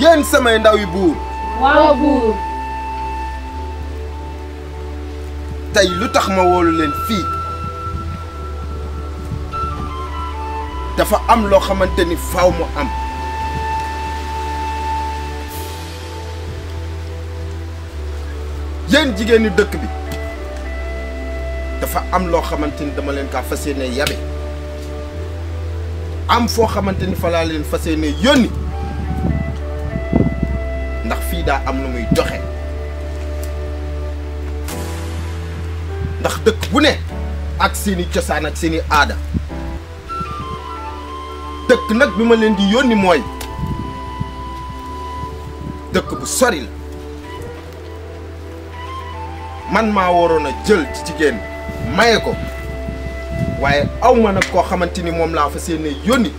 yéen samay ndaw yi buur waaw buur tey lu tax ma woolu leen fii dafa am loo xamante ni faaw mu am yéen jigéen ñi dëkk bi dafa am loo xamante ni dama leen kaa fas yéene yabe am foo xamante ni fa laa leen fas yéene yónni ndax fii daa am lu muy doxe ndax dëkk bu ne ak seeni cosaan ak seeni aada dëkk nag bi ma leen di yónni mooy dëkk bu sori la man maa waroon a jël ci jigéen maye ko waaye aw ma nag koo xamante ni moom laa fa seenee yónni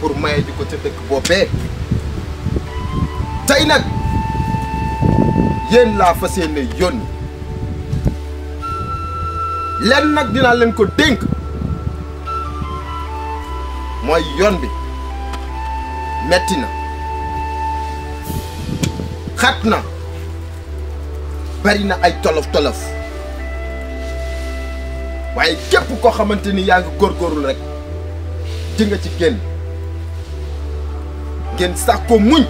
pour maye ji ko ca dëkk boobee tey nag yéen laa fa seenee yónni lenn nag dinaa leen ko dénk mooy yoon bi metti na xat na bari na ay tolof tolof waaye képp koo xamante ni yaa ngi góorgóorlu rek di nga ci génn ngeen sàkkoo muñ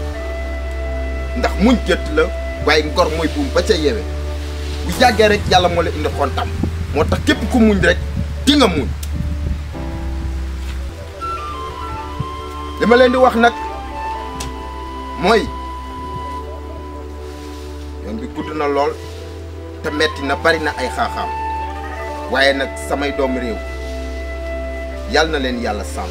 ndax muñ gëtt la waaye ngor mooy buum ba ca yewe bu yàggee rek yàlla moo la indi xontam moo tax képp ku muñ rek di nga muñ li ma leen di wax nag mooy yoon bi gudd na lool te metti na bari na ay xaaxaam waaye nag samay doom réew yàlla na leen yàlla sàmm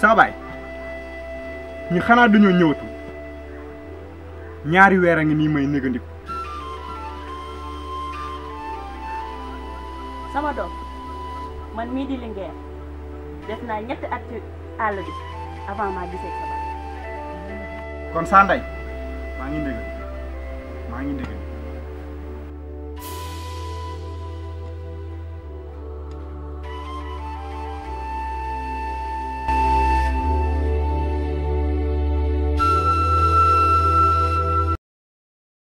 saa baay ñu xanaa dañoo ñëwatu ñaari weer a ngi nii may négandiku sama doom man mii di Linguère def naa ñetti at ci àll bi avant maa gisee sa baay. kon saa ndey maa ngi ndégal maa ngi ndégal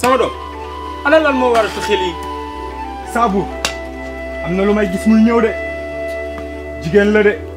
sama doom ana lan moo waral sa xel yi saabu am na lu may gis muy ñëw de jigéen la de